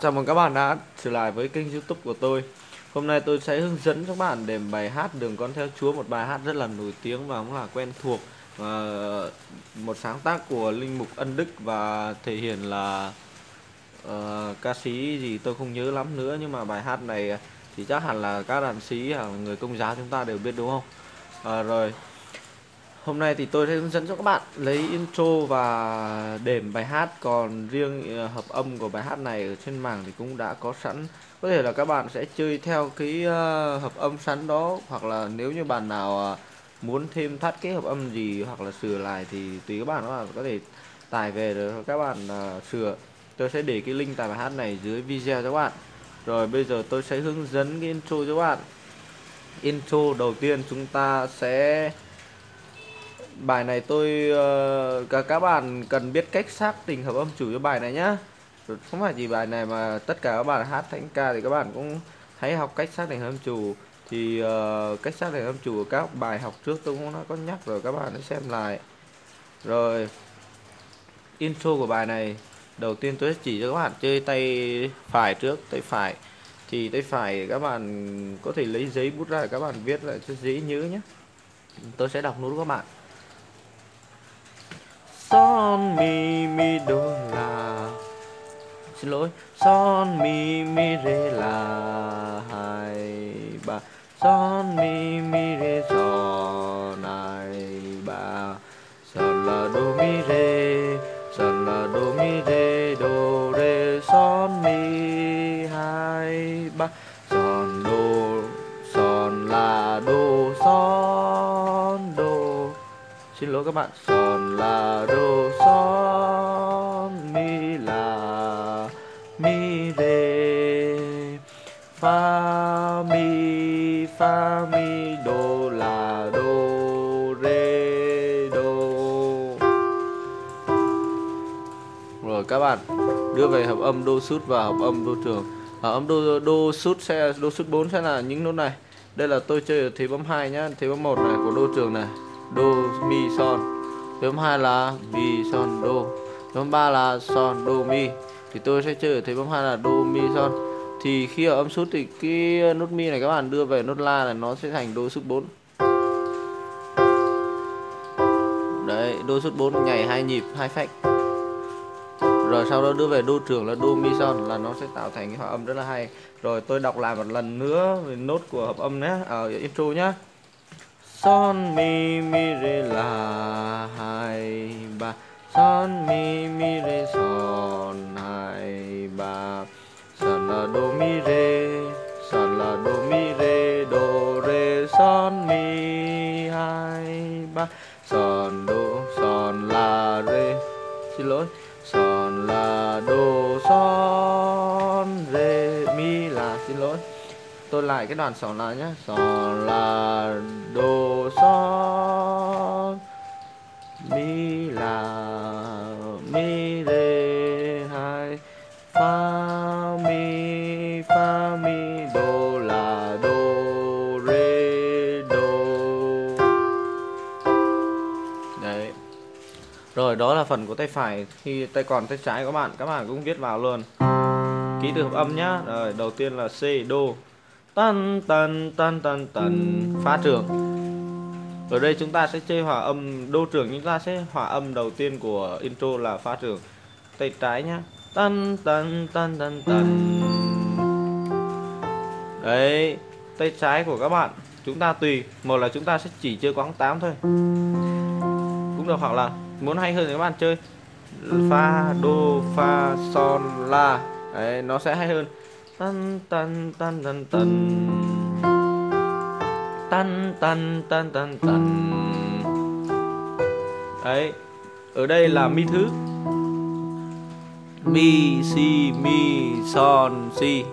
chào mừng các bạn đã trở lại với kênh youtube của tôi. Hôm nay tôi sẽ hướng dẫn các bạn để bài hát Đường Con Theo Chúa Một bài hát rất là nổi tiếng và cũng là quen thuộc. Và Một sáng tác của Linh Mục Ân Đức và thể hiện là uh, ca sĩ gì tôi không nhớ lắm nữa Nhưng mà bài hát này thì chắc hẳn là các đàn sĩ hoặc người công giáo chúng ta đều biết đúng không? Ờ, Rồi. Hôm nay thì tôi sẽ hướng dẫn cho các bạn lấy intro và đệm bài hát. Còn riêng ờ, hợp âm của bài hát này ở trên mạng thì cũng đã có sẵn. Có thể là các bạn sẽ chơi theo cái ờ, hợp âm sẵn đó, Hoặc là nếu như bạn nào ờ, muốn thêm thắt cái hợp âm gì hoặc là sửa lại thì tùy các bạn các bạn có thể tải về rồi các bạn sửa. Tôi sẽ để cái link tải bài hát này dưới video cho các bạn. Rồi bây giờ tôi sẽ hướng dẫn cái intro cho các bạn. Intro đầu tiên chúng ta sẽ bài này tôi ờ, cả các bạn cần biết cách xác định hợp âm chủ cho bài này nhá. Không phải chỉ bài này mà tất cả các bạn hát thánh ca thì các bạn cũng hãy học cách xác định hợp âm chủ. Thì uh, cách xác định hợp âm chủ của các bài học trước tôi cũng đã có nhắc rồi các bạn hãy xem lại. Rồi intro của bài này đầu tiên tôi sẽ chỉ cho các bạn chơi tay phải trước tay phải. Thì tay phải các bạn có thể lấy giấy bút ra để các bạn viết lại cho dễ nhớ nhé tôi sẽ đọc nốt các bạn son mi mi đô la. Xin lỗi, son mi mi re la hai ba. Son mi mi re son hai ba. Son la do mi re, son la do mi re, do re, son mi hai ba. Son do, son la do, son do. Xin lỗi các bạn, son do so mi la mi re fa mi fa mi do la do re do rồi, các bạn, đưa về hợp âm đô sút và hợp âm đô trường ở âm đô đô sút sẽ, đô sút 4 sẽ là những nốt này. Đây là tôi chơi ở thế bấm 2 nhá thế bấm 1 này, của đô trường này. Đô, mi, son thế hai 2 là mi, son đô thế ba 3 là son đô mi. Thì tôi sẽ chơi ở thế bấm 2 là đô mi, son. Thì khi ở âm sút thì cái nốt mi này các bạn đưa về nốt la là nó sẽ thành đô sút 4 đấy đô sút 4 nhảy hai nhịp, hai phách. Rồi sau đó đưa về đô trưởng là đô mi, son là nó sẽ tạo thành cái hòa âm rất là hay. Rồi tôi đọc lại một lần nữa về nốt của hợp âm nhé à, ở intro nhá son, mi mi, re, la. Lại cái đoạn sòn là nhé sòn là đồ so mi là mi rê hai. Fa, mi fa, mi đồ là đồ rê đồ đấy. Rồi, đó là phần của tay phải. Khi tay còn, tay trái các bạn các bạn cũng viết vào luôn. Ký tự hợp âm nhá. Rồi, đầu tiên là C đô tân tân tân tân tân phá trường. Ở đây chúng ta sẽ chơi hòa âm, đô trường. Chúng ta sẽ hòa âm đầu tiên của intro là phá trường. Tay trái nhá. Tân tân tân tân tân đấy, tay trái của các bạn. Chúng ta tùy. Một là chúng ta sẽ chỉ chơi quãng 8 thôi. Cũng được hoặc là muốn hay hơn thì các bạn chơi. Fa đô fa son, la. Đấy, nó sẽ hay hơn tan tan tan tan tan. Tan tan tan tan tan. Đấy, ở đây là mi thứ. Mi, si, mi, son, si.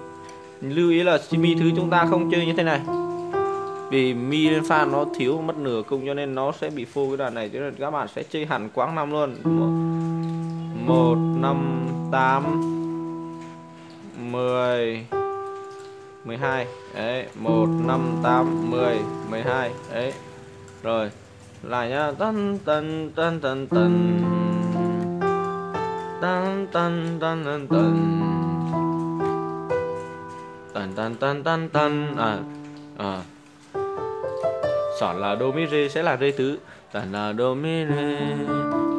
Lưu ý là mi thứ chúng ta không chơi như thế này. Vì mi lên pha nó thiếu mất nửa cung cho nên nó sẽ bị phô cái đoạn này. Cho nên các bạn sẽ chơi hẳn quãng năm luôn. Một, năm, tám. 10 12 đấy 1 5 8 10 12 đấy rồi, lại nhá. Tân tân tân tân tân tân tân tân tân tân tân tân tân tân tân à à. Sọn là do, mi rê sẽ là rê tứ. Tần là do, mi rê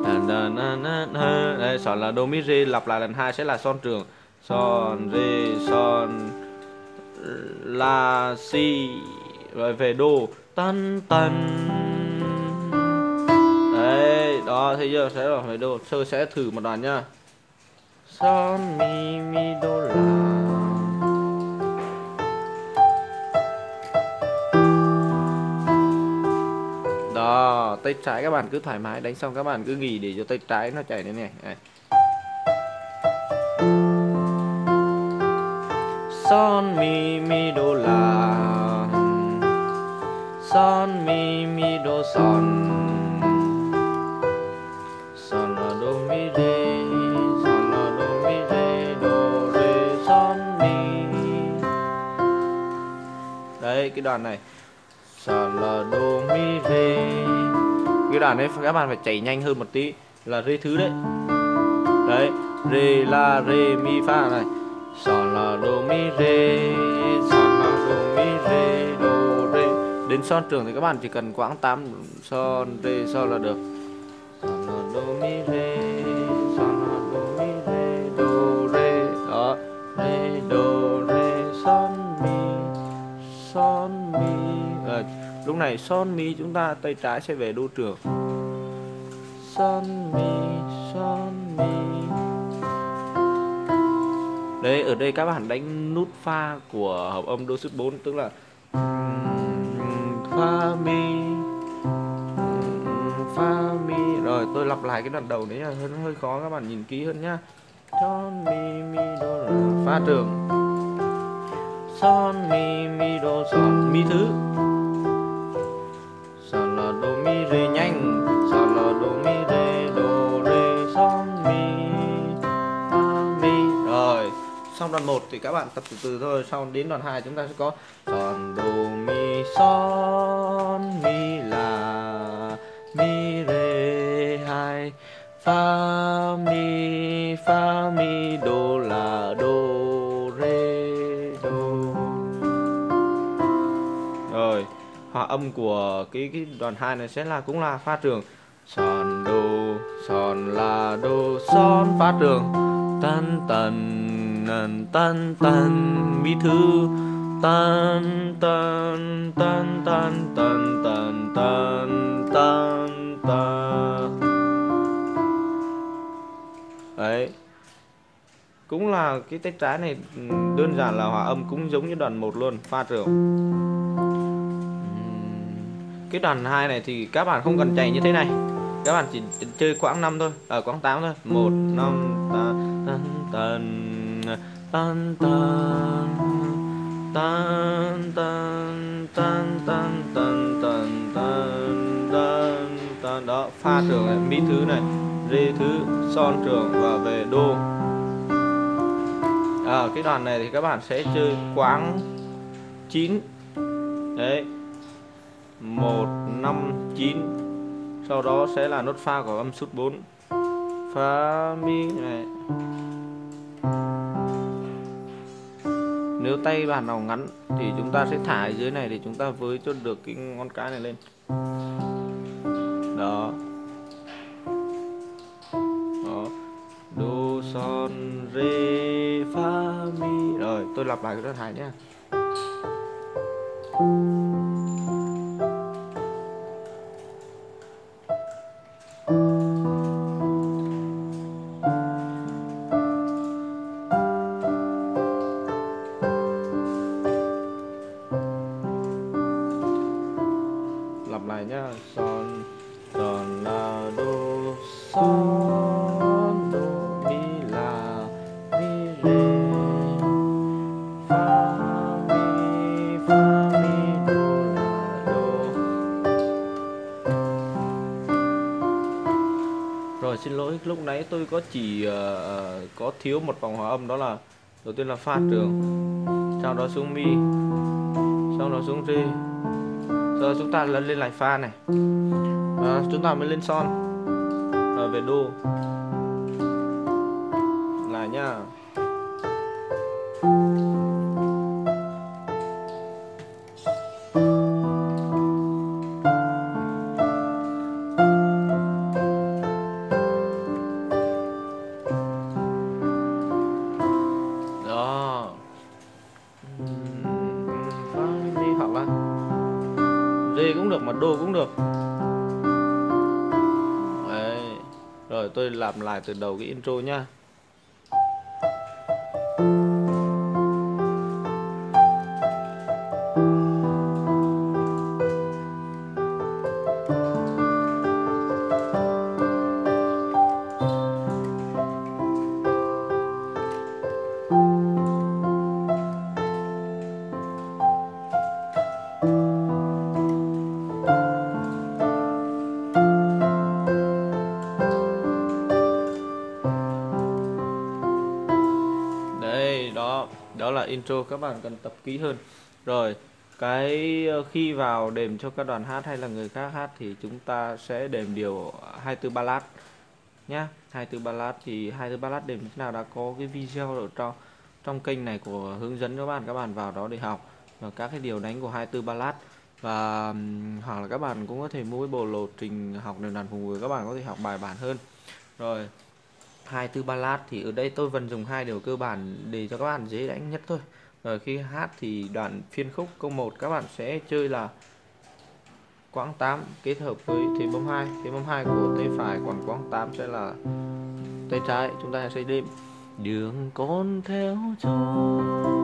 tần tần tần đấy sọn là do, mi rê lặp lại lần hai sẽ là son trường son rê son la si. Rồi về đô tân tân. Đấy đó thấy chưa sẽ là về đô sơ sẽ thử một đoạn nhá. Son mi mi đô la. Đó tay trái các bạn cứ thoải mái đánh xong các bạn cứ nghỉ để cho tay trái nó chảy lên này, này. Son mi mi do la. Son mi mi do son. Son la do mi re. Son la do mi re do re. Son mi. Đấy cái đoạn này. Son la do mi re. Cái đoạn đấy các bạn phải chạy nhanh hơn một tí. Là rê thứ đấy. Đấy rê la rê mi, fa này sa la do mi re sa la do mi re do re. Đến son trường thì các bạn chỉ cần quãng 8 son re son là được. Sa la do mi re sa la do mi re do re. Đó re do re son mi son mi. À, lúc này son mi chúng ta tay trái sẽ về đô trưởng son mi. Đấy, ở đây các bạn đánh nút pha của hợp âm đô sút 4 tức là pha mi pha mi. Rồi, tôi lặp lại cái đoạn đầu đấy là hơi hơi khó các bạn nhìn kỹ hơn nhá. Son mi mi đô là pha trường. Son mi mi đô son mi thứ. Xong đoạn 1 thì các bạn tập từ từ thôi xong đến đoạn 2 chúng ta sẽ có còn đồ mi son, mi la mi re hai fa mi fa mi do la do re do rồi, hòa âm của cái cái đoạn 2 này sẽ là, cũng là pha trường. Son do son la do son, pha trường. Tan, tần nàn tan tan mi thư. Tan tan tan tan tan tan tan tan tan. Đấy. Cũng là cái tay trái này ừ, đơn giản là hòa âm cũng giống như đoạn 1 luôn pha rượu. Cái đoạn 2 này thì các bạn không cần chạy như thế này. Các bạn chỉ chơi quãng 5 thôi ở à, quãng 8 thôi. 1 5 tan tan tan tan tan tan tan tan tan tan tan tan tan. Đó pha trường này mi thứ này rê thứ son trường và về đô. À, cái đoạn này thì các bạn sẽ chơi quãng chín. Đấy. 1 5 9 sau đó sẽ là nốt pha của âm sút 4 pha mi này nếu tay bạn nào ngắn thì chúng ta sẽ thả ở dưới này để chúng ta với cho được cái ngón cái này lên. Đó. Đó. Do, son, re, fa, mi. Rồi, tôi lặp lại cái đoạn hai nhé tôi có chỉ ờ, có thiếu một vòng hòa âm đó là đầu tiên là phát trường sau đó xuống mi sau đó xuống re giờ chúng ta lên lên lại pha này à, chúng ta mới lên son rồi về đô lại nhá lại từ đầu cái intro nha. Intro các bạn cần tập kỹ hơn. Rồi, cái ờ, khi vào đềm cho các đoàn hát hay là người khác hát thì chúng ta sẽ đềm điều 24 ballad nhá. 24 ballad thì 24 ballad đềm thế nào đã có cái video ở trong trong kênh này của hướng dẫn các bạn, các bạn vào đó để học và các cái điều đánh của 24 ballad và hoặc là các bạn cũng có thể mua cái bộ lộ trình học nền đàn vùng người các bạn có thể học bài bản hơn. Rồi, hai tư ballad thì ở đây tôi vẫn dùng hai điều cơ bản để cho các bạn dễ đánh nhất thôi. Rồi khi hát thì đoạn phiên khúc câu 1 các bạn sẽ chơi là quãng 8 kết hợp với thế bấm 2 thế bấm 2 của tay phải còn quãng 8 sẽ là tay trái. Chúng ta sẽ đêm đường con theo gió.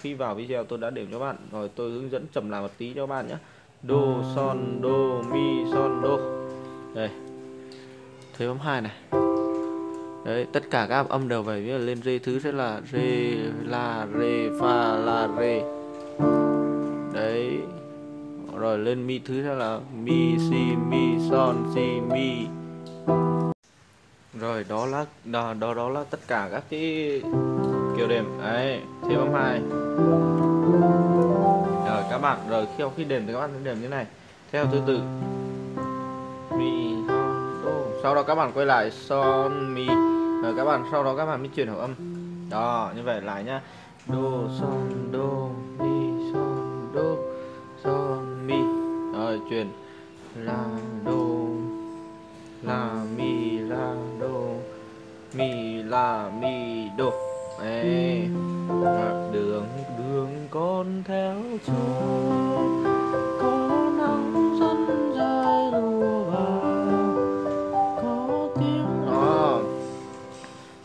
Khi vào video tôi đã điểm cho bạn. Rồi tôi hướng dẫn chậm lại một tí cho bạn nhé. Do son do mi son do. Đây. Thế bấm hai này. Đấy tất cả các âm đều về với lên rê thứ sẽ là rê la rê fa la rê đấy. Rồi lên mi thứ sẽ là mi si mi son si mi. Rồi đó là đó đó, đó là tất cả các cái kiểu đệm. Đấy thế bấm hai. Rồi, các bạn, rồi khi khi đệm thì các bạn sẽ đệm như này. Theo thứ tự. Mi do. Sau đó các bạn quay lại, son, mi. Rồi các bạn, sau đó các bạn mới chuyển hợp âm. Đó, như vậy lại nhá. Do, son, do, mi, son, do, son, mi. Rồi, chuyển. La, do, la, mi, la, do, mi, la, mi, do. Đấy. Rồi, đường đường con theo gió có nắng sân dài lùa vào. Có tiếng đó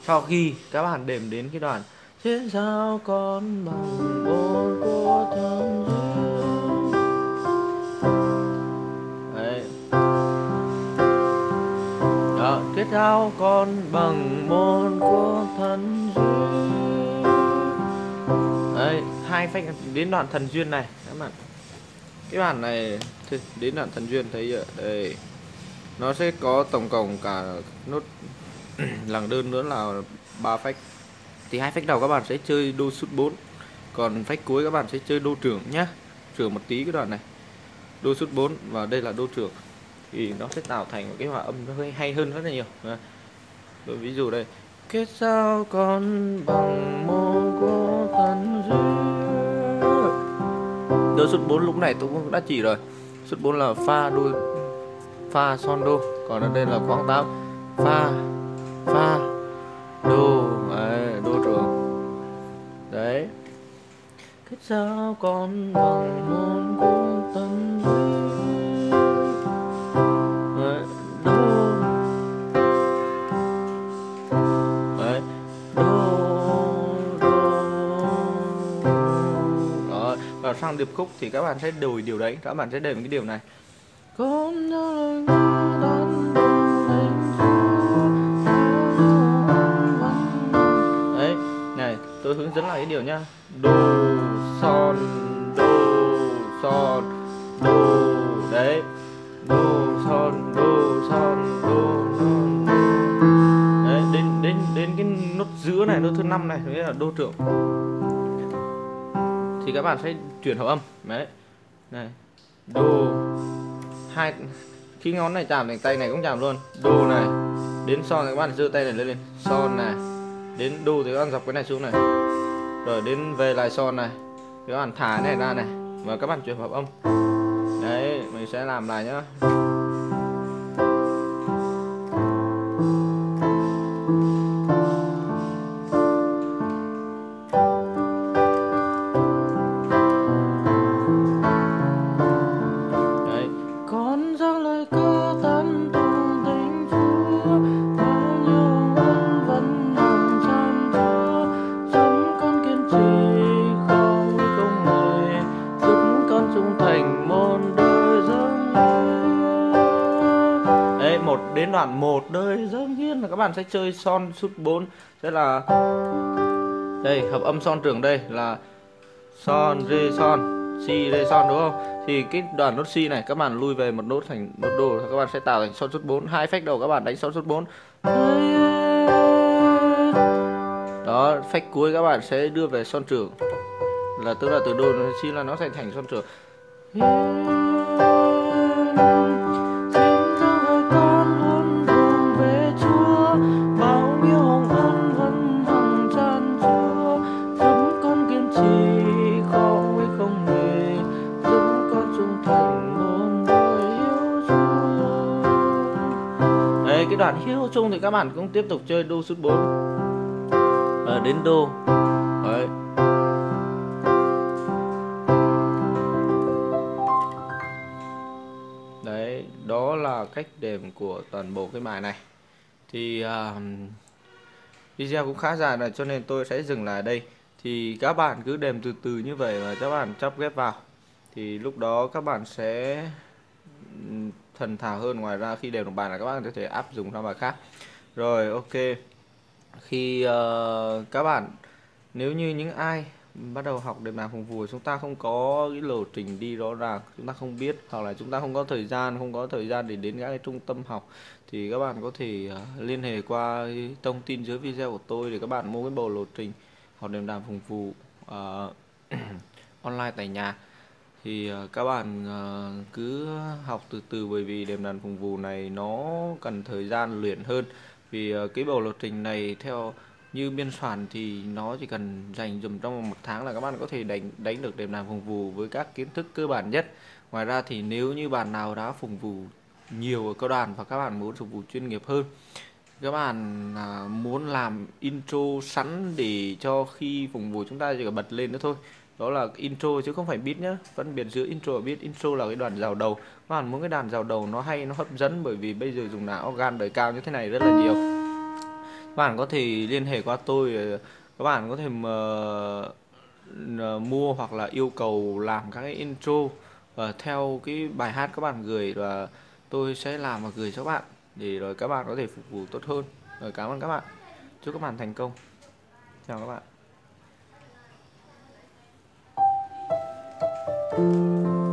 sau khi các bạn đếm đến cái đoạn thế sao con bằng một cô thân đấy. Đó kết sao con bằng môn của thần duyên hai phách đến đoạn thần duyên này. Các bạn. Cái bản này đến đoạn thần duyên thấy ở đây. Nó sẽ có tổng cộng cả nốt lằng đơn nữa là ba phách. Thì hai phách đầu các bạn sẽ chơi đô sút 4 còn phách cuối các bạn sẽ chơi đô trưởng nhá. Trưởng một tí cái đoạn này. Đô sút 4 và đây là đô trưởng. Thì nó sẽ tạo thành một cái hòa âm nó hơi hay hơn rất là nhiều. Đối ví dụ đây. Kết sao con bằng mô của thần duyên đô sút 4 lúc này tôi cũng đã chỉ rồi. Sút 4 là pha đôi pha son đô còn ở đây là khoảng 8 pha pha đô đấy, đô trường đấy. Kết sao con bằng môn điệp khúc thì các bạn sẽ đổi điều đấy các bạn sẽ một cái điều này. Đấy này tôi hướng dẫn lại cái điều nhá. Đô son đô son đô đấy. Đô son đô son đô son đấy đến đến đến cái nốt giữa này nốt thứ năm này nghĩa là đô trưởng thì các bạn sẽ chuyển hợp âm. Đấy. Này. Đô hai. Khi ngón này chạm thành tay này cũng chạm luôn. Đô này. Đến son thì các bạn giơ tay này lên lên son này. Đến đô thì các bạn dọc cái này xuống này. Rồi đến về lại son này. Thì các bạn thả này ra này. Và các bạn chuyển hợp âm. Đấy, mình sẽ làm lại nhá. Sẽ chơi son, sút 4 sẽ là đây, hợp âm son trưởng đây là son rê son, si rê son, đúng không? Thì cái đoạn nốt si này các bạn lui về một nốt thành nốt đồ, các bạn sẽ tạo thành son sút 4 hai phách đầu các bạn đánh son sút 4 đó, phách cuối các bạn sẽ đưa về son trưởng. Là tức là từ đô si là nó sẽ thành son trưởng. Chung thì các bạn cũng tiếp tục chơi đô sút 4 và đến đô. Đấy. Đấy đó là cách đềm của toàn bộ cái bài này. Thì uh, video cũng khá dài rồi cho nên tôi sẽ dừng lại đây. Thì các bạn cứ đềm từ từ như vậy và các bạn chắp ghép vào. Thì lúc đó các bạn sẽ thần thạo hơn ngoài ra khi đều được bài là các bạn có thể áp dụng sang bài khác. Rồi ok. Khi uh, các bạn nếu như những ai bắt đầu học đệm đàn phục vụ chúng ta không có cái lộ trình đi rõ ràng chúng ta không biết hoặc là chúng ta không có thời gian không có thời gian để đến các cái trung tâm học thì các bạn có thể uh, liên hệ qua thông tin dưới video của tôi để các bạn mua cái bộ lộ trình học đệm đàn phục vụ uh, online tại nhà thì ờ, các bạn ờ, cứ học từ từ bởi vì đệm đàn phùng vù này nó cần thời gian luyện hơn. Vì ờ, cái bộ lộ trình này theo như biên soạn thì nó chỉ cần dành dùm trong một tháng là các bạn có thể đánh đánh được đệm đàn phùng vù với các kiến thức cơ bản nhất. Ngoài ra thì nếu như bạn nào đã phùng vù nhiều ở cao đoàn và các bạn muốn phục vụ chuyên nghiệp hơn các bạn à, muốn làm intro sẵn để cho khi phùng vù chúng ta chỉ cần bật lên nữa thôi đó là intro chứ không phải beat nhá. Phân biệt giữa intro và beat. Intro là cái đoạn rào đầu. Các bạn muốn cái đàn rào đầu nó hay nó hấp dẫn bởi vì bây giờ dùng não organ đời cao như thế này rất là nhiều. Các bạn có thể liên hệ qua tôi ờ, các bạn có thể mà, ờ, mua hoặc là yêu cầu làm các cái intro và theo cái bài hát các bạn gửi và tôi sẽ làm và gửi cho các bạn để rồi các bạn có thể phục vụ tốt hơn. Rồi cảm ơn các bạn. Chúc các bạn thành công. Chào các bạn. Đường